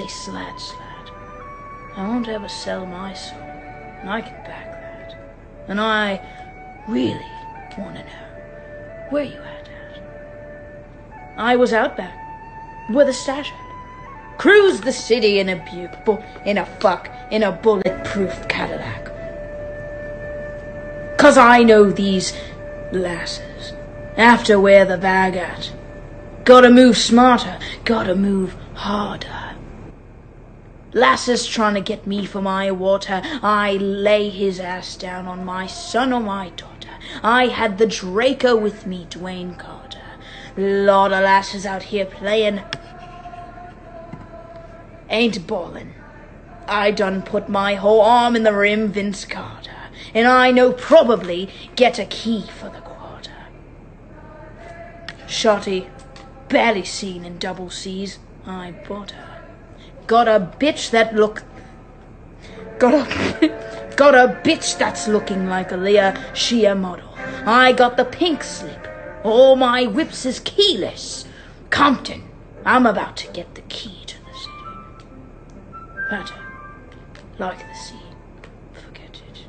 Say, Slad, I won't ever sell my soul, and I can back that. And I really want to know where you at, at. I was out back, where the stash at. Cruised the city in a butte, bu- in a fuck, in a bulletproof Cadillac. Cause I know these lasses after where the bag at. Gotta move smarter, gotta move harder. Lasses trying to get me for my water. I lay his ass down on my son or my daughter. I had the Draco with me, Dwayne Carter. Lot of lasses out here playing. Ain't ballin'. I done put my whole arm in the rim, Vince Carter. And I know probably get a key for the quarter. Shotty, barely seen in double C's. I bought her. Got a bitch that look. Got a. got a bitch that's looking like a Leah Shea model. I got the pink slip. All my whips is keyless. Compton, I'm about to get the key to the city. Patter, like the sea, forget it.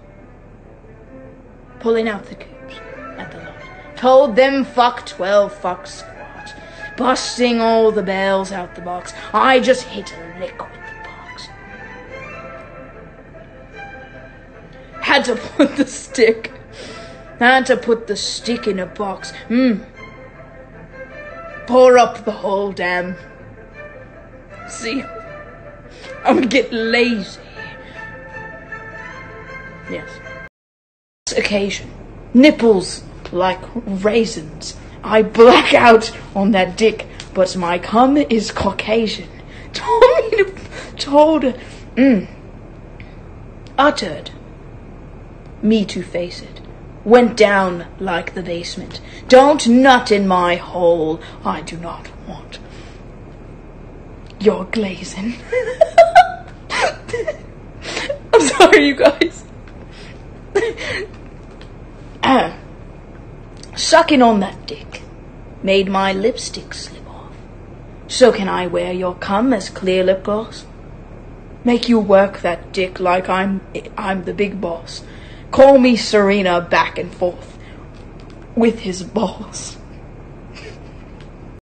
Pulling out the coops at the lot. Told them fuck 12 fuck squat. Busting all the bells out the box. I just hit a lick with the box. Had to put the stick. Had to put the stick in a box. Hmm. Pour up the whole damn. See, I'm getting lazy. Yes. Occasion. Nipples like raisins. I black out on that dick, but my cum is Caucasian. Told me to, told, mm, uttered me to face it. Went down like the basement. Don't nut in my hole. I do not want your glazing. I'm sorry, you guys. Ah. Sucking on that dick made my lipstick slip off. So can I wear your cum as clear lip gloss? Make you work that dick like I'm I'm the big boss. Call me Serena back and forth with his balls.